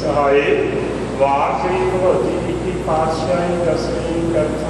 سہائے وار شریف کو شری واحد جی پتنی شریائے واحری جی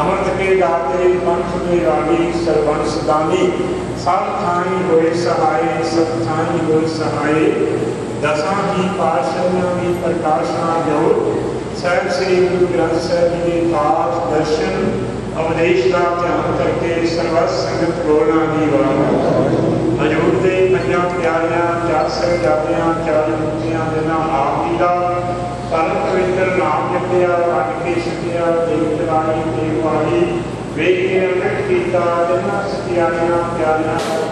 امرت کے دھیان کر کے سربت اجودے پنجا پیا چار سردی چاد بچیاں دن آپ جیلا کرم نام جتیا Sita Jana Sitya Jana Pyadina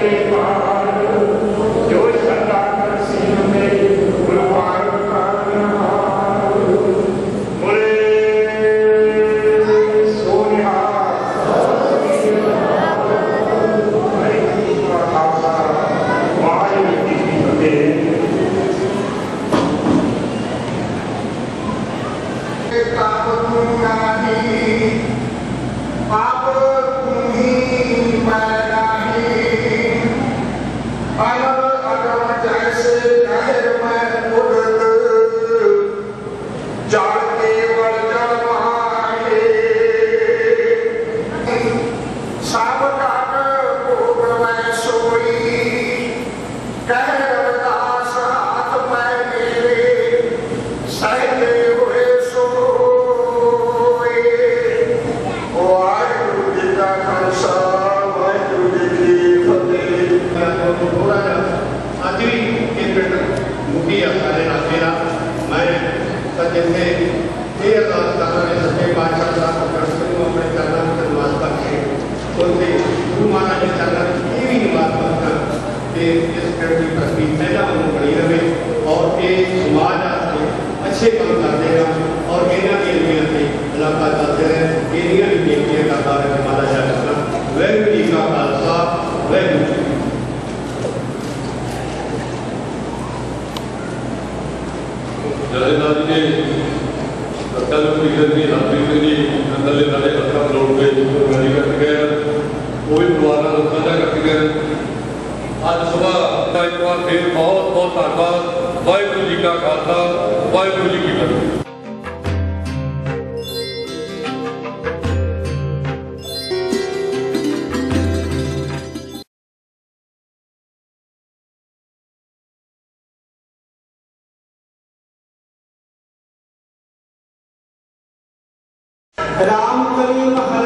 Amen. اچھے کام اور کی کی کی کا جی کا کا چلتے کار شاہ کرنا بھی نادی نے جی رہے رکھا رکھا پہ گئے گئے وہ جا آج صبح کا ایک بار پھر بہت بہت تھا واحرو جی رام تر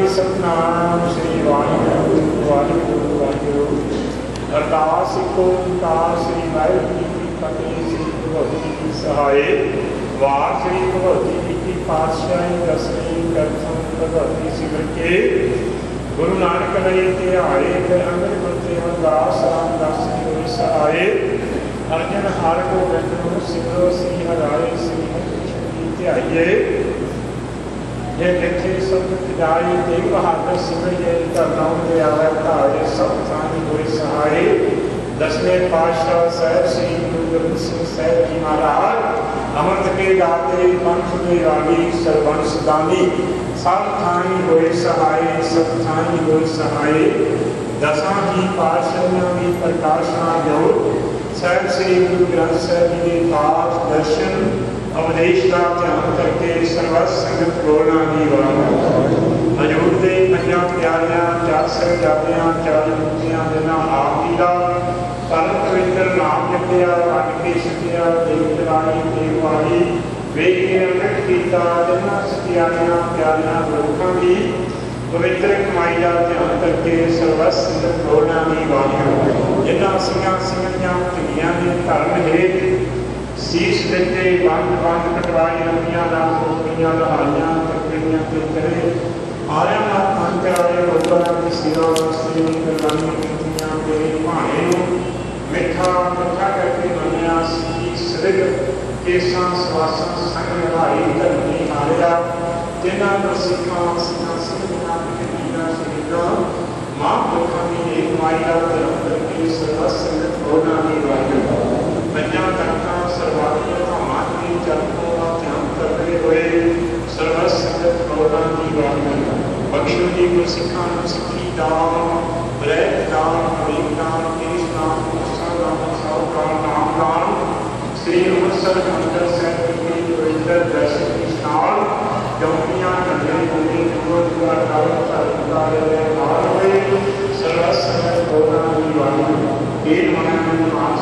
گرو نانک دور سہایت جی تیاری پرشنا گرو گرس درشن ابدیش کا ਕਰੋਨਾ ਦੀ ਵਾਰ ਹਜੂਰ ਦੇ ਪੰਜਾਂ ਪਿਆਰਿਆਂ ਚਾਰ ਸਹਿਜਾਦਿਆਂ ਚਾਰ ਮੁਕਤਿਆਂ ਦੇ ਨਾਮ ਆਪ ਜੀ ਦਾ ਪਰਮ ਪਵਿੱਤਰ ਨਾਮ ਜਪਿਆ ਵੰਡ ਕੇ ਸਕਿਆ ਦੇਵ ਰਾਣੀ ਦੇਵ ਵਾਲੀ ਵੇਖ ਕੇ ਅਨੰਦ ਕੀਤਾ ਜਿਨ੍ਹਾਂ ਸਤਿਆਰਿਆਂ ਪਿਆਰਿਆਂ ਲੋਕਾਂ ਦੀ ਪਵਿੱਤਰ ਕਮਾਈ ਦਾ ਧਿਆਨ ਕਰਕੇ ਸਰਵਸ ਕਰੋਨਾ ਦੀ ਵਾਹਿਗੁਰੂ ਜਿਨ੍ਹਾਂ ਸਿੰਘਾਂ ਸਿੰਘਾਂ ਚੰਗੀਆਂ ਦੇ ਧਰਮ ਹੇਤ سیس دیکھتے بانگ بانگ کٹوائیں اپنیاں دا سوپنیاں دا آنیاں کٹوائیں کے لئے آرے ہم آپ کھان کے آرے بہتر کی سیرا سیرا کرانی کٹوائیں کے لئے پانے ہوں مٹھا مٹھا کرتے بانیاں سیس رکھ کے سان سواسان سانگے دا آئی کرنی آرے دا تینا پرسکاں سینا سینا سینا سینا سینا ماں پرکھانی ایک مائیہ ترہ کرنی سرہ سینا کرنی بانیاں کرنی قرآن کی بات نہیں بخشو جی کو سکھا نو سکھی دام بریت دام ہریم دام تیس دام اسا دام ساو کام دام دام سری امرتسر ہمدر صاحب کی جوندر درس استعمال جمپیاں کنڈیاں بھومی گور دوار کار کا دار ہے مار ہوئے سرا سر قرآن کی بات یہ ہمارے مان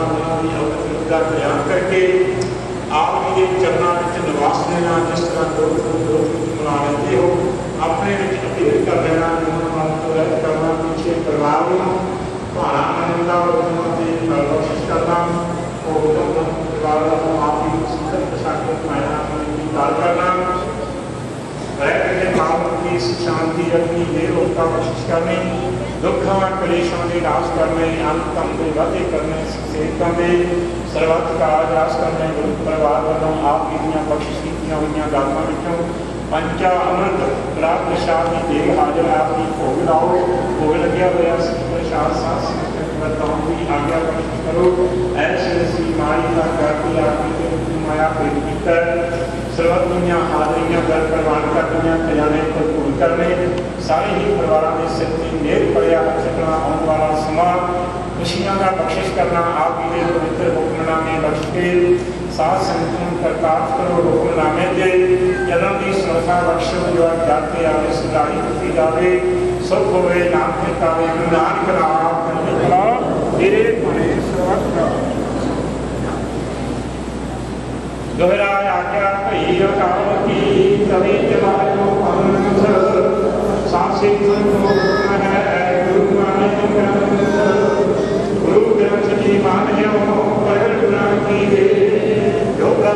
اپنے کر کر کے آپ آپ کی کی کی نواز جس طرح ہو کرنا کرنا کرنا پیچھے اور پسند رہ کرنے کوش دکھان کلشاں کے ناس کرنے واقع کرنے گرو پروار والوں آپ کی دیا بخش کی ہوئی وچوں پنچا امرت کی دیر حاضر آپ کی بھوگ لاؤ بھوگ لگیا ہوا بتاؤں کی آگیا پرش کرو ایسے آپ کی مایا جنم کی سمسا بخش بجوا تارے نانک رام بنے گرو گرنتھ جی مانیا گران جی یوگا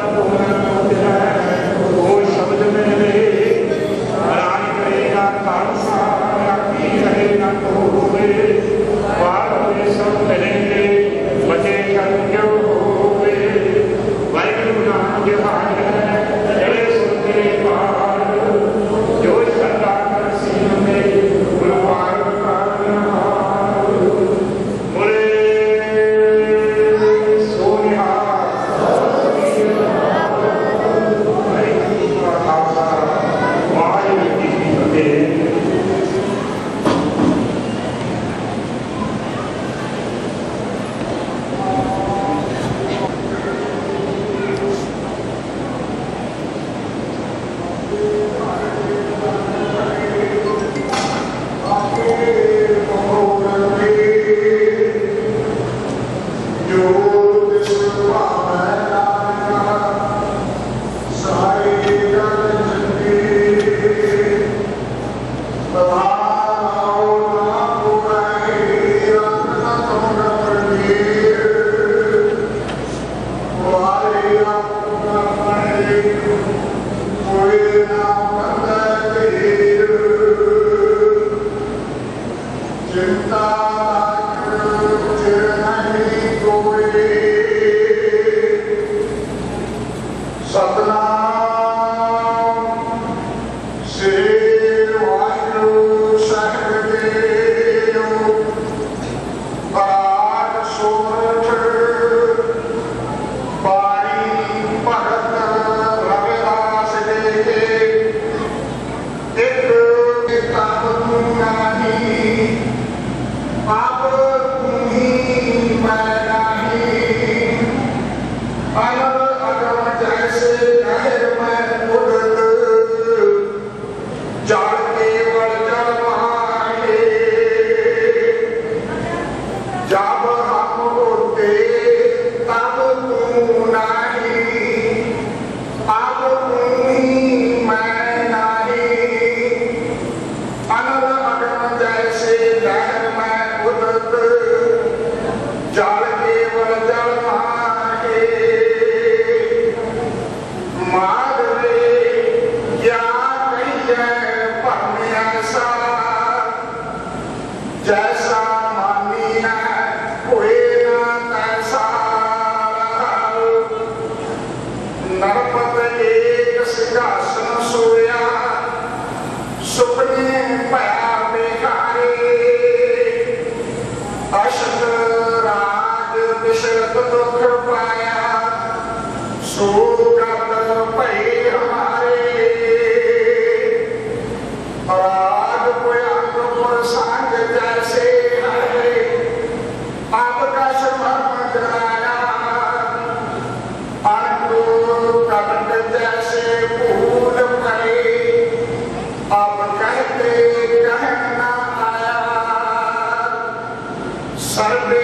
Sarve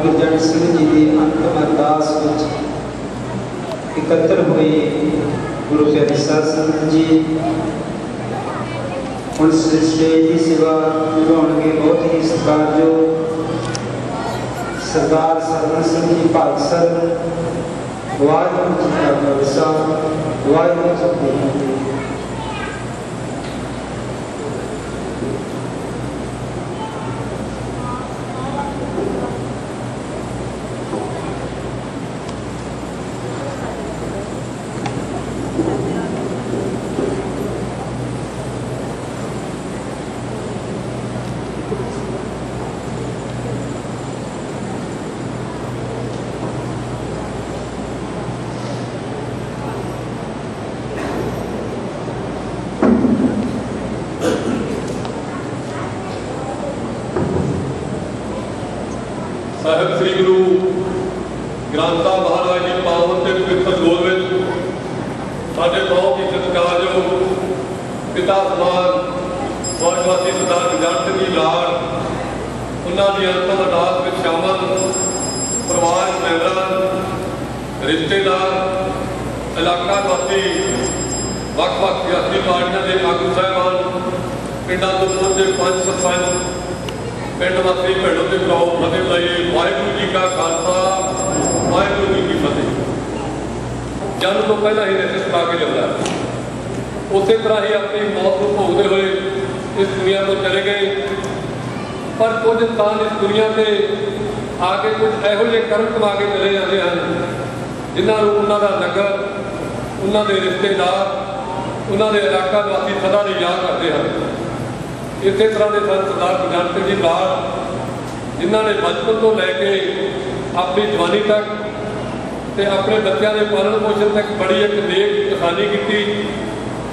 سیوا کر ستار پاکستہ واحر جی ਜਨ ਤੋਂ ਪਹਿਲਾਂ ਹੀ ਰਸਤੇ ਸੁਣਾ ਕੇ ਜਾਂਦਾ ਉਸੇ ਤਰ੍ਹਾਂ ਹੀ ਆਪਣੀ ਮੌਤ ਨੂੰ ਭੋਗਦੇ ਹੋਏ ਇਸ ਦੁਨੀਆ ਤੋਂ ਚਲੇ ਗਏ ਪਰ ਕੁਝ ਤਾਂ ਇਸ ਦੁਨੀਆ ਤੇ ਆ ਕੇ ਕੁਝ ਇਹੋ ਜਿਹੇ ਕਰਮ ਕਮਾ ਕੇ ਚਲੇ ਜਾਂਦੇ ਹਨ ਜਿਨ੍ਹਾਂ ਨੂੰ ਉਹਨਾਂ ਦਾ ਨਗਰ ਉਹਨਾਂ ਦੇ ਰਿਸ਼ਤੇਦਾਰ ਉਹਨਾਂ ਦੇ ਇਲਾਕਾ ਵਾਸੀ ਸਦਾ ਨੂੰ ਯਾਦ ਕਰਦੇ ਹਨ ਇਸੇ ਤਰ੍ਹਾਂ ਦੇ ਸੰਤ ਸਰਦਾਰ ਗੁਰਜੰਟ ਜੀ ਬਾਦ ਜਿਨ੍ਹਾਂ ਨੇ ਬਚਪਨ ਤੋਂ ਲੈ ਕੇ ਆਪਣੀ ਜਵਾਨੀ ਤੱਕ ਤੇ ਆਪਣੇ ਬੱਚਿਆਂ ਦੇ ਪਾਲਣ ਪੋਸ਼ਣ ਤੱਕ ਬੜੀ ਇੱਕ ਨੇਕ ਕਹਾਣੀ ਕੀਤੀ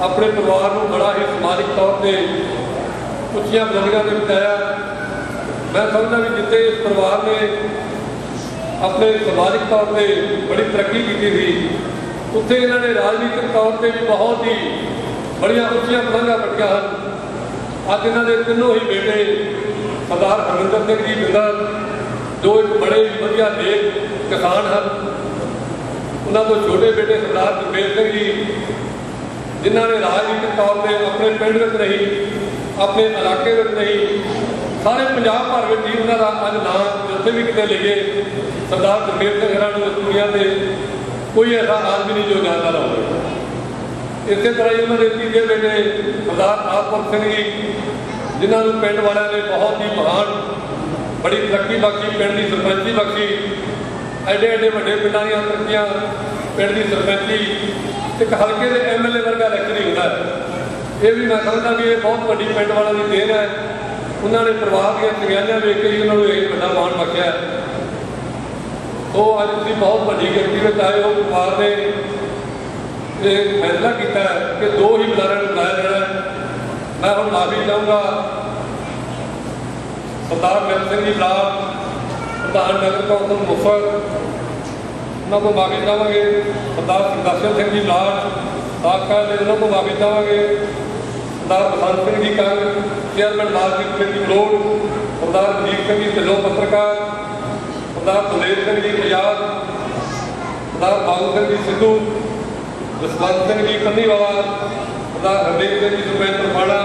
ਆਪਣੇ ਪਰਿਵਾਰ ਨੂੰ ਬੜਾ ਹੀ ਸਮਾਜਿਕ ਤੌਰ ਤੇ ਉੱਚੀਆਂ ਬੁਲੰਦੀਆਂ ਤੇ ਬਿਤਾਇਆ ਮੈਂ ਸਮਝਦਾ ਵੀ ਜਿੱਤੇ ਇਸ ਪਰਿਵਾਰ ਨੇ ਆਪਣੇ ਸਮਾਜਿਕ ਤੌਰ ਤੇ ਬੜੀ ਤਰੱਕੀ ਕੀਤੀ ਸੀ ਉੱਥੇ ਇਹਨਾਂ ਨੇ ਰਾਜਨੀਤਿਕ ਤੌਰ ਤੇ ਵੀ ਬਹੁਤ ਹੀ ਬੜੀਆਂ ਉੱਚੀਆਂ ਬੁਲੰਦੀਆਂ ਪਟੀਆਂ ਹਨ ਅੱਜ ਇਹਨਾਂ ਦੇ ਤਿੰਨੋਂ ਹੀ ਬੇਟੇ ਸਰਦਾਰ ਹਰਮਿੰਦਰ ਸਿੰਘ ਜੀ ਬਿੰਦਾ ਜੋ ਇੱਕ ਬੜੇ ਵਧੀਆ ਨੇਕ ਕਿਸਾਨ ਹਨ ਉਹਨਾਂ ਤੋਂ ਛੋਟੇ ਬੇਟੇ ਸਰਦਾਰ ਜਪੇਲ ਸਿੰਘ ਜੀ ਜਿਨ੍ਹਾਂ ਨੇ ਰਾਜਨੀਤਿਕ ਤੌਰ ਤੇ ਆਪਣੇ ਪਿੰਡ ਵਿੱਚ ਨਹੀਂ ਆਪਣੇ ਇਲਾਕੇ ਵਿੱਚ ਨਹੀਂ ਸਾਰੇ ਪੰਜਾਬ ਭਰ ਵਿੱਚ ਜੀ ਉਹਨਾਂ ਦਾ ਅੱਜ ਨਾਮ ਜਿੱਥੇ ਵੀ ਕਿਤੇ ਲਿਖੇ ਸਰਦਾਰ ਜਪੇਲ ਸਿੰਘ ਜੀ ਨੂੰ ਦੁਨੀਆ ਦੇ ਕੋਈ ਐਸਾ ਆਦਮੀ ਨਹੀਂ ਜੋ ਨਾਂ ਨਾ ਹੋਵੇ ਇਸੇ ਤਰ੍ਹਾਂ ਹੀ ਉਹਨਾਂ ਦੇ ਤੀਜੇ ਬੇਟੇ ਸਰਦਾਰ ਆਸਪੁਰ ਸਿੰਘ ਜੀ ਜਿਨ੍ਹਾਂ ਨੂੰ ਪਿੰਡ ਵਾਲਿਆਂ ਨੇ ਬਹੁਤ ਹੀ ਮਹਾਨ ਬੜੀ ਤਰੱਕੀ ਬਾਕੀ ਪਿੰਡ ਦੀ ਸਰਪੰਚੀ ਬਾਕੀ ਐਡੇ ਐਡੇ ਵੱਡੇ ਪਿੰਡਾਂ ਦੀਆਂ ਤਰੱਕੀਆਂ ਪਿੰਡ ਦੀ ਸਰਪੰਚੀ ਇੱਕ ਹਲਕੇ ਦੇ ਐਮਐਲਏ ਵਰਗਾ ਲੱਕ ਨਹੀਂ ਹੁੰਦਾ ਇਹ ਵੀ ਮੈਂ ਸਮਝਦਾ ਵੀ ਇਹ ਬਹੁਤ ਵੱਡੀ ਪਿੰਡ ਵਾਲਾ ਦੀ ਦੇਣ ਹੈ ਉਹਨਾਂ ਨੇ ਪਰਿਵਾਰ ਦੀਆਂ ਤਗਿਆਈਆਂ ਵੇਖ ਕੇ ਉਹਨਾਂ ਨੂੰ ਇਹ ਵੱਡਾ ਮਾਣ ਮੱਕਿਆ ਉਹ ਅੱਜ ਦੀ ਬਹੁਤ ਵੱਡੀ ਗਿਣਤੀ ਵਿੱਚ ਆਏ ਉਹ ਪਰਿਵਾਰ ਨੇ ਇਹ ਫੈਸਲਾ ਕੀਤਾ ਕਿ ਦੋ ਹੀ ਬਜ਼ਾਰਾਂ ਨੂੰ ਲਾਇਆ ਜਾਣਾ ਮੈਂ ਹੁਣ ਮਾਫੀ ਚਾਹੂੰਗਾ ਸਰਦਾਰ ਮਿਲ ਸਿੰਘ ਜੀ ਬਲਾਕ بسنتھ جیتوار تلے جی پجال باغ جی سندھو جسونت جی کندیوال ہردیپ جی سمپینا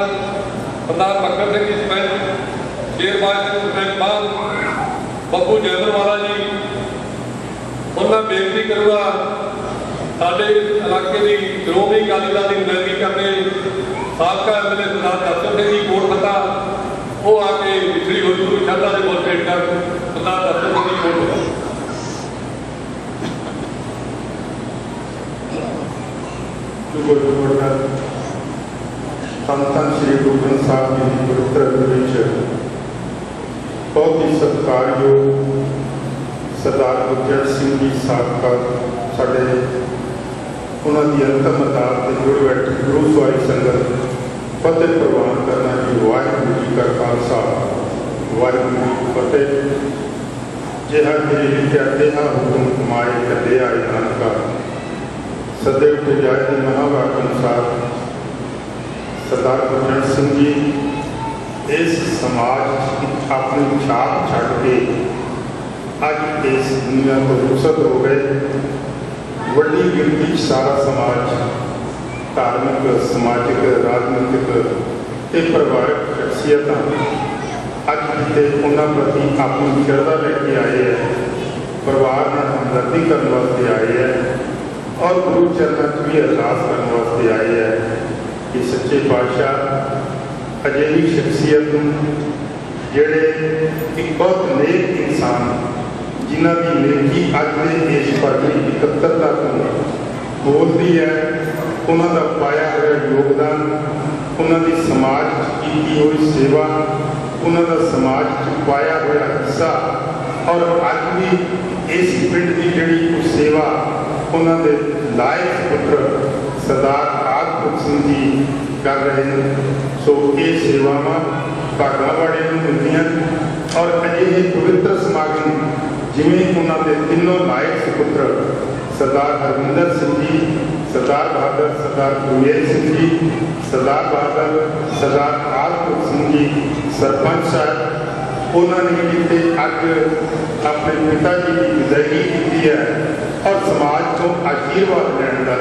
سردار مکر ببو جینا جی بےنتی کروں گا شروع دلائی کرے گی شری گرو گرنتھ جی پوتر ਬਹੁਤ ਹੀ ਸਤਿਕਾਰਯੋਗ ਸਰਦਾਰ ਗੁਰਜਤ ਸਿੰਘ ਜੀ ਸਾਬਕਾ ਸਾਡੇ ਉਹਨਾਂ ਦੀ ਅੰਤਮ ਅਰਦਾਸ ਤੇ ਜੁੜ ਬੈਠੀ ਗੁਰੂ ਸਵਾਈ ਸੰਗਤ ਫਤਿਹ ਪ੍ਰਵਾਨ ਕਰਨਾ ਜੀ ਵਾਹਿਗੁਰੂ ਜੀ ਕਾ ਖਾਲਸਾ ਵਾਹਿਗੁਰੂ ਜੀ ਕੀ ਫਤਿਹ ਜਿਹਾ ਤੇਰੀ ਵਿਦਿਆ ਤੇਹਾ ਹੁਕਮ ਕਮਾਏ ਕੱਲੇ ਆਏ ਨਾਨਕਾ ਸਦੇ ਉੱਤੇ ਜਾਏ ਮਹਾਵਾਕਨ ਸਾਹਿਬ ਸਰਦਾਰ ਗੁਰਜਤ ਸਿੰਘ ਜੀ اس سماج اپنی چھاپ چڑ کے آج اس دنیا کو دورست ہو گئے ویڈی گنتی سارا سماج دارمک سماجک راجنیتک شخصیت اچھ جاتے ان پر اپنی شردا لے کے آئے ہیں پروار میں ہمدردی کرنے واسطے آئے ہیں اور گروہ چران سے بھی ارداس کرنے واسطے آئے ہیں کہ سچے پاشاہ ਅਜਿਹੀ ਸ਼ਖਸੀਅਤ ਨੂੰ ਜਿਹੜੇ ਇੱਕ ਬਹੁਤ ਨੇਕ ਇਨਸਾਨ ਜਿਨ੍ਹਾਂ ਦੀ ਨੇਕੀ ਅੱਜ ਦੇ ਦੇਸ਼ ਭਰ ਦੀ ਇਕੱਤਰਤਾ ਨੂੰ ਬੋਲਦੀ ਹੈ ਉਹਨਾਂ ਦਾ ਪਾਇਆ ਹੋਇਆ ਯੋਗਦਾਨ ਉਹਨਾਂ ਦੀ ਸਮਾਜ ਕੀਤੀ ਹੋਈ ਸੇਵਾ ਉਹਨਾਂ ਦਾ ਸਮਾਜ ਚ ਪਾਇਆ ਹੋਇਆ ਹਿੱਸਾ ਔਰ ਅੱਜ ਵੀ ਇਸ ਪਿੰਡ ਦੀ ਜਿਹੜੀ ਸੇਵਾ ਉਹਨਾਂ ਦੇ ਲਾਇਕ ਪੁੱਤਰ ਸਰਦਾਰ کر رہے ہیں سو یہ سیواگاڑیوں ملتی ہیں اور اجھے پوتر سماگ جانا تینوں نایو سپر سردار ہرمدر سنگھ جی سردار بہادر سردار گیل سنگھ جی سردار بہادر سردار آر بھگت سنگھ جی سرپنچ ہے انہوں نے جیسے اب اپنے پتا جی کی زائگی کی اور سماج کو آشرواد لینا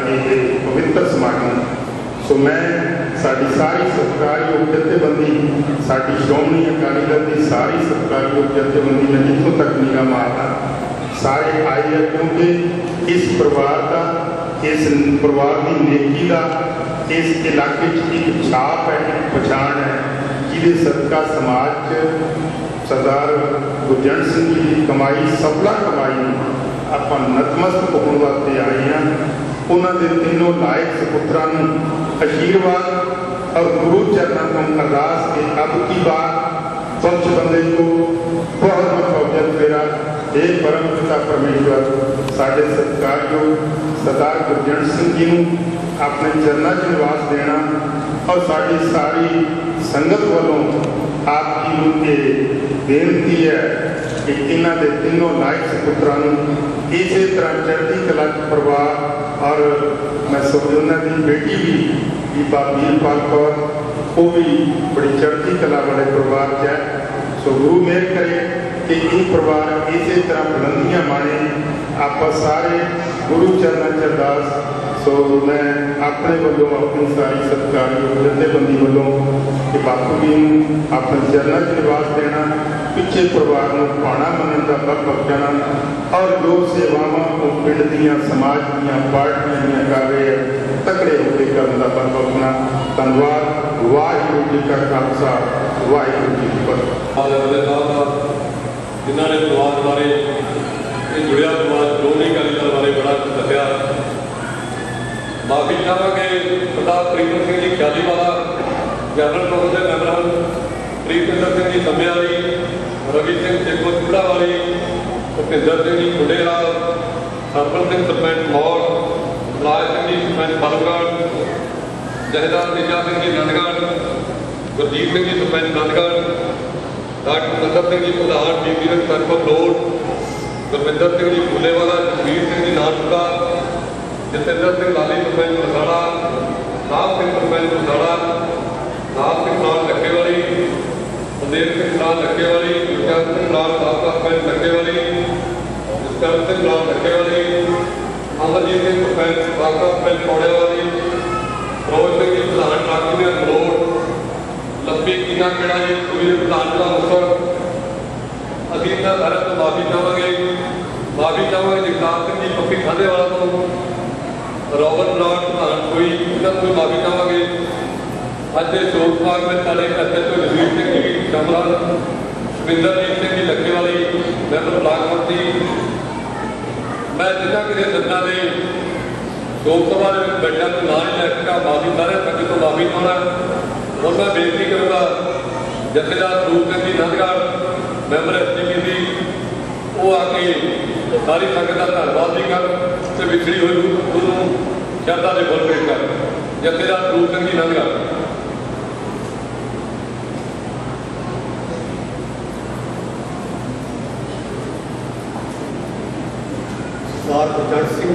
پوتر سماگ سو میں ساری ساری سرکاری یوگ جتے بندی ساری شروع اکالی دل کی ساری سرکاری یوگ جتے بند میں جتوں تک نہیں مارا سارے آئے آپ کیوں کہ اس پروار کا اس پروار کی نیکی کا اس علاقے سے ایک چھاپ ہے پچھان ہے جیسے سب کا سماج سردار گورجنٹ سنگھ جی کی کمائی سفلا کمائی اپن نتمستک ہوا آئے ہوں ਉਹਨਾਂ ਦੇ ਤਿੰਨੋਂ ਲਾਇਕ ਸੁਪੁੱਤਰਾਂ ਨੂੰ ਅਸ਼ੀਰਵਾਦ ਔਰ ਗੁਰੂ ਚਰਨਾਂ ਤੋਂ ਅਰਦਾਸ ਕੇ ਅਬ ਕੀ ਬਾਤ स्वच्छ बंदे ਨੂੰ ਬਹੁਤ मौजूद मेरा ਇਹ ਪਰਮ ਪਿਤਾ ਪਰਮੇਸ਼ਵਰ ਸਾਡੇ ਸਤਿਕਾਰਯੋਗ ਸਰਦਾਰ ਗੁਰਜਨ ਸਿੰਘ ਜੀ ਨੂੰ ਆਪਣੇ ਚਰਨਾਂ 'ਚ ਨਿਵਾਸ ਦੇਣਾ ਔਰ ਸਾਡੀ ਸਾਰੀ ਸੰਗਤ ਵੱਲੋਂ ਆਪ ਜੀ ਨੂੰ ਇਹ ਬੇਨਤੀ ਹੈ ਕਿ ਇਹਨਾਂ ਦੇ ਤਿੰਨੋਂ ਲਾਇਕ ਸੁਪੁੱਤਰਾਂ ਨੂੰ ਇਸੇ ਤਰ੍ਹਾਂ ਚੜ੍ਹਦੀ ਕਲਾ 'ਚ ਪਰਿਵਾਰ اور میں بیٹی بھی پال کور وہ بھی بڑی چڑھتی کلا والے پروار جائے ہے سو گرو میر کرے کہ یہ پروار اسی طرح بلندیاں مانے آپ سارے گرو چرنا چرداس سو میں اپنے وجہ اپنی ساری بلندے بندے ਕਿ ਬਾਪੂ ਜੀ ਨੂੰ ਆਪਣੇ ਚਰਨਾਂ 'ਚ ਨਿਵਾਸ ਦੇਣਾ ਪਿੱਛੇ ਪਰਿਵਾਰ ਨੂੰ ਪਾਣਾ ਮੰਨਣ ਦਾ ਬਲ ਬਖਸ਼ਣਾ ਔਰ ਜੋ ਸੇਵਾਵਾਂ ਉਹ ਪਿੰਡ ਦੀਆਂ ਸਮਾਜ ਦੀਆਂ ਪਾਰਟੀਆਂ ਦੀਆਂ ਕਰ ਰਹੇ ਆ ਤਕੜੇ ਹੋ ਕੇ ਕਰਨ ਦਾ ਬਲ ਬਖਸ਼ਣਾ ਧੰਨਵਾਦ ਵਾਹਿਗੁਰੂ ਜੀ ਕਾ ਖਾਲਸਾ ਵਾਹਿਗੁਰੂ ਜੀ ਕੀ ਫਤਿਹ ਹਾਲੇ ਜਿਨ੍ਹਾਂ ਨੇ ਪਰਿਵਾਰ ਬਾਰੇ ਇਹ ਜੁੜਿਆ ਪਰਿਵਾਰ ਦੋਨੇ ਗੱਲ ਬਾਰੇ ਬੜਾ ਦੱਸਿਆ ਬਾਕੀ ਚਾਹਾਂਗੇ ਪ੍ਰਤਾਪ ਪ੍ਰੀਤਮ ਸਿੰਘ ਜੀ ਕਾਲੀ ਵਾਲਾ جنرل پریمیا رویو والی گڈے والپین جہداڑ گرجیت جی سرپین ڈاکٹر جیار جی جی رنگ سرپروڑ گورمردر فولہ والا جگبیت جی نانپا جتندر لالی سرپین مرسالا صاحب سرپین مرسال نام کے کے کے کے کے خلال خلال خلال خلال لکھے لکھے لکھے لکھے والی والی والی والی والی جی پوڑے روز میں کی پلان پلان ٹاکی کڑا کوئی کوئی کا بابی بابی کھانے والا تو بابی روبر گی ਅੱਜ ਸੋਤ ਫਾਰਮ ਵਿੱਚ ਸਾਡੇ ਤੋਂ ਰਜੀਵ ਸਿੰਘ ਜੀ ਸ਼ਮਲਾ ਵਿੰਦਰਜੀਤ ਸਿੰਘ ਜੀ ਲੱਗੇ ਵਾਲੀ ਮੈਂਬਰ ਬਲਾਕ ਮੰਤਰੀ ਮੈਂ ਜਿੱਦਾਂ ਕਿ ਸੱਤਾ ਦੇ ਲੋਕ ਸਭਾ ਦੇ ਬੈਠਾ ਤੋਂ ਨਾਲ ਲੈ ਕੇ ਬਾਦੀ ਸਾਰੇ ਸੰਗਤ ਤੋਂ ਮਾਫੀ ਮੰਗਣਾ ਔਰ ਮੈਂ ਬੇਨਤੀ ਕਰਦਾ ਜਥੇਦਾਰ ਰੂਪ ਸਿੰਘ ਜੀ ਨੰਦਗੜ ਮੈਂਬਰ ਐਸਟੀਪੀ ਦੀ ਉਹ ਆ ਕੇ ਸਾਰੀ ਸੰਗਤ ਦਾ ਧੰਨਵਾਦ ਵੀ ਕਰ ਤੇ ਵਿਖੜੀ ਹੋਈ ਰੂਹ ਨੂੰ ਸ਼ਰਧਾ ਦੇ ਬੁੱਲ ਭੇਟ ਕਰ ਜਥੇਦਾਰ ਰੂਪ ਸਿੰਘ ਜੀ ਨੰਦਗੜ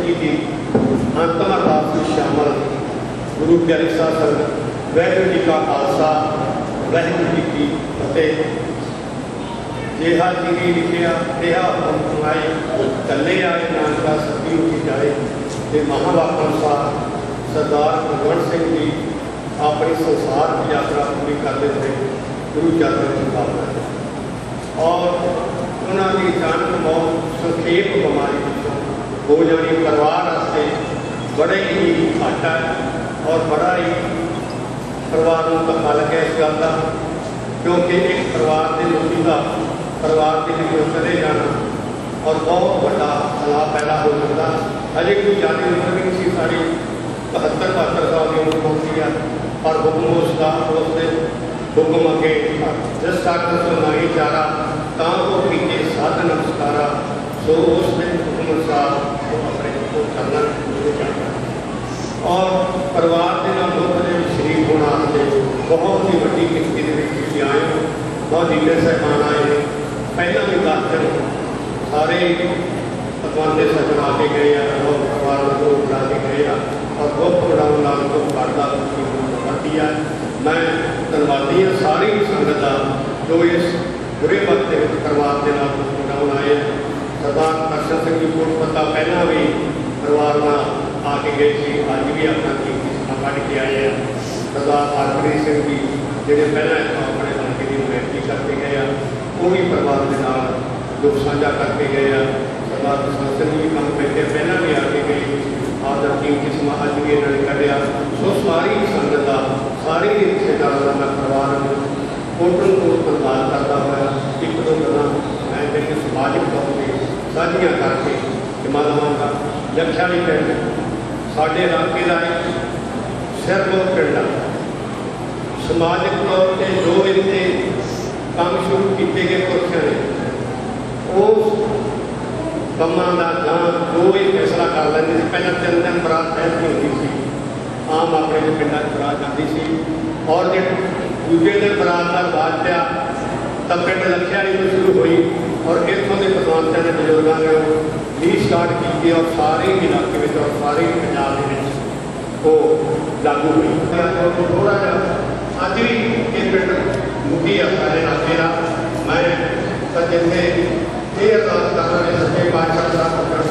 کی تھی انتما خاص میں شامل گرو پیاری صاحب سر ویگر جی کا خالصہ رحم جی کی فتح جیہا جی لکھیا دیا ہاں ہم سنائے چلے آئے نان کا سبھی اٹھی جائے مہا مہاوا خنسا سردار بھگوت سنگھ جی اپنی سنسار کی یاترا پوری کرتے تھے گرو چاطر چکا اور انہوں نے جان کی موت سکھیپ بماری بھوج اور یہ پروار آستے بڑے ہی آٹا ہے اور بڑا ہی پرواروں کا خالق ہے اس گلتا کیونکہ ایک پروار دے لوگی کا پروار دے لیے اترے جانا اور بہت بڑا صلاح پیدا ہو جاتا ہے اجے کوئی جانے ہوتا بھی مطلب کسی ساری بہتر بہتر کا ہوتی ہوں بہت دیا اور حکم اس کا حکم سے حکم اگے جس ساکر سے نائی جارا کام کو پیچھے ساتھ نمسکارا سو اس نے حکم صاحب اور پروار دینا بہت نے شریف ہونا آتے بہت ہی بڑی کسی نے بھی کسی آئے ہیں بہت ہی دیر سے مانا آئے ہیں پہلا بھی بات کرو سارے پتوانتے سے جنا کے گئے ہیں بہت پروار کو اٹھا کے گئے ہیں اور بہت بڑا اللہ کو پڑھتا کسی کو پڑھ دیا ہے میں تنوادی ہیں ساری سنگتا جو اس برے وقت پروار دینا بہت بڑا اللہ آئے ہیں سردار ارشد سنگی جی کو پتہ پہلا بھی کے گئے تھے آج بھی اپنا کی پڑھ کے آئے ہیں سردار ہرپری سنگھ جی، بھی جہاں پہلے اپنے علاقے کی بےنتی کرتے گئے ہیں وہی پرواز کے نام دکھ سانجا کرتے گئے ہیں سردار سنسر جی کام کرتے پہلے بھی آ کے گئے آج اپنی قسم اج بھی انہوں نے کٹیا سو ساری سنگت کا سارے رشتے دار کا میں پروار ہوٹل کو پرواز کرتا ہوا ایک دو گلا میں کہیں سماجک طور پہ سانجیاں کر کے مانا لکھا بھی کہہ سکتا سارے علاقے کا سر بہت چلنا سماجک طور پر جو ان سے کام شروع کیتے گئے پرکھیں نے وہ کماں کا جان جو فیصلہ کر لے پہ تین دن برات پہ نہیں ہوتی تھی آم آدمی پنڈا چار جاتی سی اور دوس پہ تب پہلے لکھیا ہی تو شروع ہوئی اور اتوار کے پران نے بزرگوں نے سٹارٹ کی اور سارے علاقے میں اور سارے پنجاب لاگو نہیں ہوا اور تھوڑا جہا اب بھی پڑھیا علاقے کا میں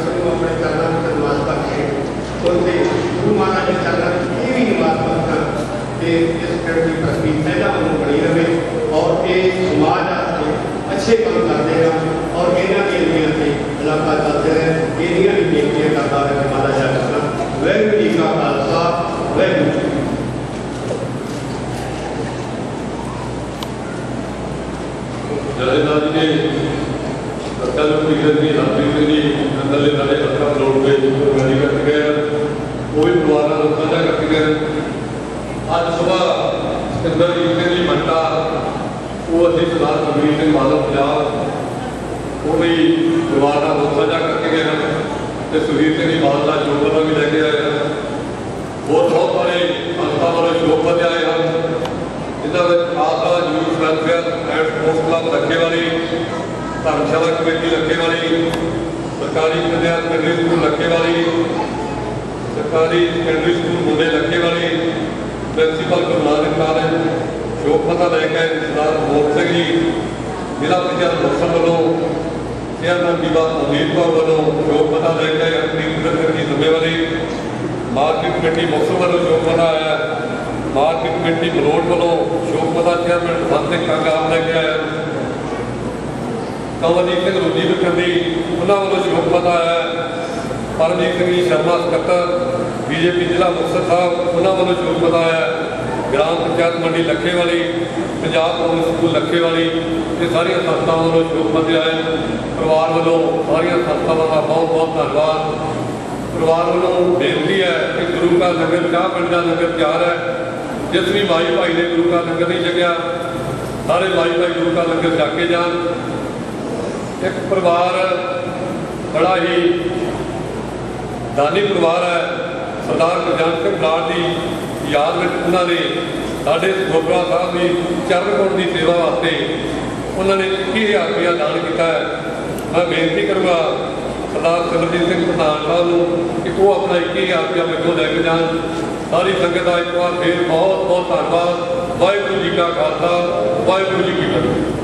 ਜੀ ਦਾ ਉਮੀਦਵਾਰ ਵੱਲੋਂ ਜੋ ਪਤਾ ਲੈ ਕੇ ਆਪਣੀ ਪ੍ਰਤੀਨਿਧ ਦੀ ਜ਼ਿੰਮੇਵਾਰੀ ਮਾਰਕੀਟ ਕਮੇਟੀ ਮੁਖਸਰ ਵੱਲੋਂ ਜੋ ਪਤਾ ਆਇਆ ਮਾਰਕੀਟ ਕਮੇਟੀ ਬਲੋਟ ਵੱਲੋਂ ਜੋ ਪਤਾ ਚੇਅਰਮੈਨ ਫਤਿਹ ਕਾਗਾ ਲੈ ਕੇ ਆਇਆ ਕਵਨੀ ਸਿੰਘ ਰੋਜੀ ਬਖੰਦੀ ਉਹਨਾਂ ਵੱਲੋਂ ਜੋ ਪਤਾ ਆਇਆ ਪਰਮੇਸ਼ਰ ਸ਼ਰਮਾ ਸਕੱਤਰ ਬੀਜੇਪੀ ਜ਼ਿਲ੍ਹਾ ਮੁਖਸਰ ਸਾਹਿਬ ਉਹਨਾਂ ਵੱਲੋਂ ਜੋ ਪਤਾ ਆਇਆ ਗ੍ਰਾਮ ਪੰਚਾਇਤ ਮੰਡੀ ਲੱਖੇ ਵਾਲੀ ਪੰਜਾਬ ਪੁਲਿਸ ਸਕੂਲ ਲੱਖੇ ਵਾਲੀ ਤੇ ਸਾਰੀਆਂ ਸੰਸਥਾਵਾਂ ਵੱਲੋਂ ਸ਼ੁਭਮਤ ਆਏ ਪਰਿਵਾਰ ਵੱਲੋਂ ਸਾਰੀਆਂ ਸੰਸਥਾਵਾਂ ਦਾ ਬਹੁਤ ਬਹੁਤ ਧੰਨਵਾਦ ਪਰਿਵਾਰ ਵੱਲੋਂ ਬੇਨਤੀ ਹੈ ਕਿ ਗੁਰੂ ਘਰ ਨਗਰ ਚਾਹ ਪਿੰਡਾਂ ਨਗਰ ਤਿਆਰ ਹੈ ਜਿਸ ਵੀ ਮਾਈ ਭਾਈ ਨੇ ਗੁਰੂ ਘਰ ਨਗਰ ਨਹੀਂ ਛਕਿਆ ਸਾਰੇ ਮਾਈ ਭਾਈ ਗੁਰੂ ਘਰ ਲੰਗਰ ਜਾ ਕੇ ਜਾਣ ਇੱਕ ਪਰਿਵਾਰ ਬੜਾ ਹੀ ਦਾਨੀ ਪਰਿਵਾਰ ਹੈ ਸਰਦਾਰ ਗੁਰਜੰਤ ਸਿੰਘ ਬਰਾੜ ਦੀ ਯਾਦ ਵਿੱਚ ਉਹਨਾਂ ਨੇ ਸਾਡੇ ਗੁਰਦੁਆਰਾ ਸਾਹਿਬ ਦੀ ਚਰਨ ਕੋਟ ਦੀ ਸੇਵਾ ਵਾਸਤੇ ਉਹਨਾਂ ਨੇ 20000 ਰੁਪਇਆ ਦਾਨ ਕੀਤਾ ਹੈ ਮੈਂ ਬੇਨਤੀ ਕਰਵਾ ਸਰਦਾਰ ਸਰਬਜੀਤ ਸਿੰਘ ਪ੍ਰਧਾਨ ਸਾਹਿਬ ਨੂੰ ਕਿ ਉਹ ਆਪਣਾ 21000 ਰੁਪਇਆ ਮੈਨੂੰ ਲੈ ਕੇ ਜਾਣ ਸਾਰੀ ਸੰਗਤ ਦਾ ਇੱਕ ਵਾਰ ਫੇਰ ਬਹੁਤ ਬਹੁਤ ਧੰਨਵਾਦ ਵਾਹਿਗੁਰੂ ਜੀ ਕਾ ਖਾਲਸਾ ਵਾਹਿਗੁਰੂ ਜੀ ਕੀ ਫਤਿਹ